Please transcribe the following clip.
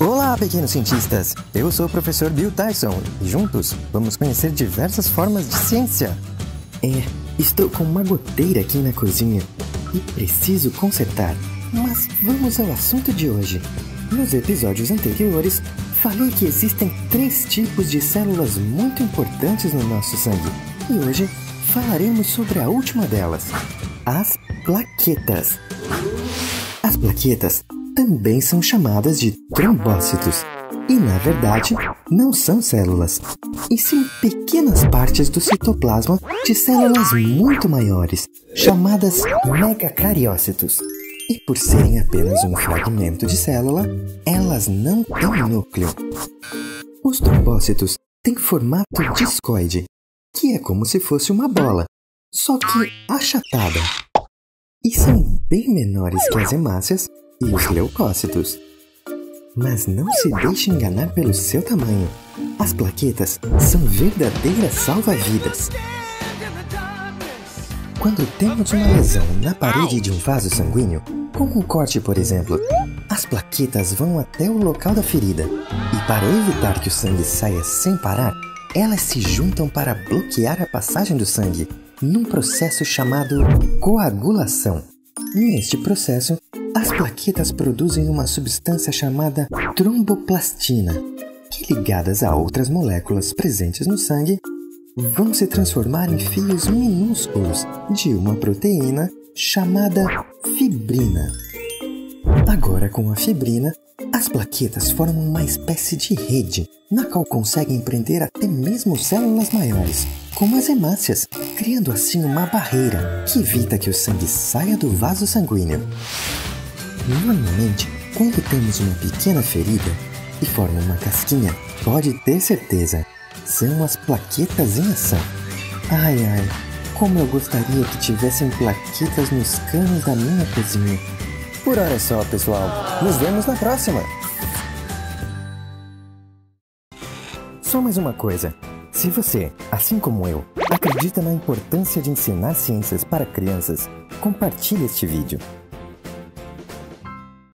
Olá, pequenos cientistas! Eu sou o professor Bill Tyson e juntos vamos conhecer diversas formas de ciência. É, estou com uma goteira aqui na cozinha e preciso consertar. Mas vamos ao assunto de hoje. Nos episódios anteriores, falei que existem três tipos de células muito importantes no nosso sangue e hoje falaremos sobre a última delas, as plaquetas. As plaquetas também são chamadas de trombócitos e, na verdade, não são células, e sim pequenas partes do citoplasma de células muito maiores, chamadas megacariócitos. E por serem apenas um fragmento de célula, elas não têm núcleo. Os trombócitos têm formato discoide, que é como se fosse uma bola, só que achatada. E são bem menores que as hemácias e os leucócitos. Mas não se deixe enganar pelo seu tamanho. As plaquetas são verdadeiras salva-vidas. Quando temos uma lesão na parede de um vaso sanguíneo, como um corte, por exemplo, as plaquetas vão até o local da ferida e, para evitar que o sangue saia sem parar, elas se juntam para bloquear a passagem do sangue num processo chamado coagulação. Neste processo, as plaquetas produzem uma substância chamada tromboplastina, que ligadas a outras moléculas presentes no sangue, vão se transformar em fios minúsculos de uma proteína chamada fibrina. Agora, com a fibrina, as plaquetas formam uma espécie de rede, na qual conseguem prender até mesmo células maiores, como as hemácias, criando assim uma barreira que evita que o sangue saia do vaso sanguíneo. Normalmente, quando temos uma pequena ferida e forma uma casquinha, pode ter certeza, são as plaquetas em ação. Ai ai, como eu gostaria que tivessem plaquetas nos canos da minha cozinha. Por hora é só, pessoal. Nos vemos na próxima! Só mais uma coisa. Se você, assim como eu, acredita na importância de ensinar ciências para crianças, compartilhe este vídeo.